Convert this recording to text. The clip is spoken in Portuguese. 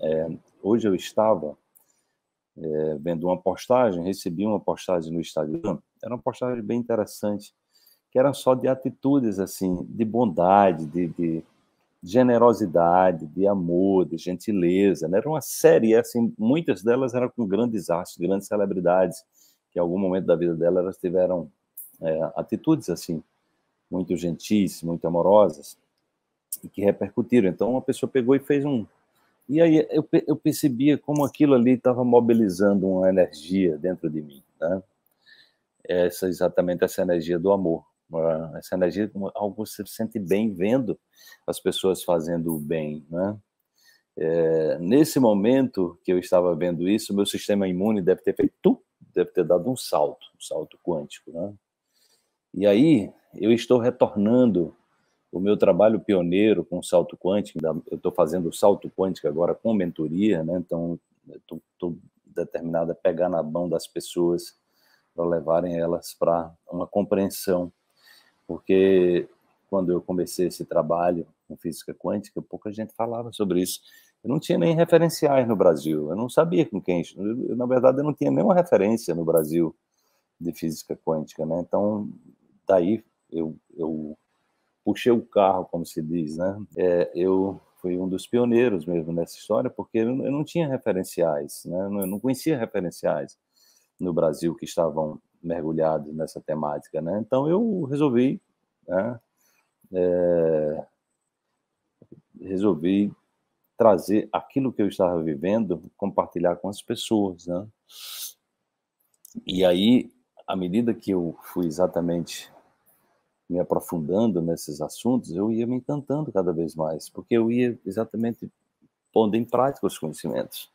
É, hoje eu estava é, vendo uma postagem, recebi uma postagem no Instagram, era uma postagem bem interessante, que era só de atitudes assim, de bondade, de, de generosidade, de amor, de gentileza. Né? Era uma série, assim, muitas delas eram com grandes astros, grandes celebridades, que em algum momento da vida delas elas tiveram é, atitudes assim, muito gentis, muito amorosas, e que repercutiram. Então, uma pessoa pegou e fez um. E aí eu, eu percebia como aquilo ali estava mobilizando uma energia dentro de mim, né? Essa, exatamente essa energia do amor. Essa energia, algo que você sente bem vendo as pessoas fazendo o bem, né? É, nesse momento que eu estava vendo isso, meu sistema imune deve ter feito, deve ter dado um salto, um salto quântico, né? E aí eu estou retornando o meu trabalho pioneiro com salto quântico, eu estou fazendo salto quântico agora com mentoria, né? Então estou determinado a pegar na mão das pessoas para levarem elas para uma compreensão, porque quando eu comecei esse trabalho com física quântica, pouca gente falava sobre isso. Eu não tinha nem referenciais no Brasil, eu não sabia com quem. Eu, na verdade, eu não tinha nenhuma referência no Brasil de física quântica, né? Então, daí eu, eu puxei o carro, como se diz, né? É, eu fui um dos pioneiros mesmo nessa história, porque eu, não tinha referenciais, né? Eu não conhecia referenciais no Brasil que estavam mergulhados nessa temática, né? Então eu resolvi, né? É, resolvi trazer aquilo que eu estava vivendo, compartilhar com as pessoas, né? E aí, à medida que eu fui exatamente me aprofundando nesses assuntos, eu ia me encantando cada vez mais, porque eu ia exatamente pondo em prática os conhecimentos.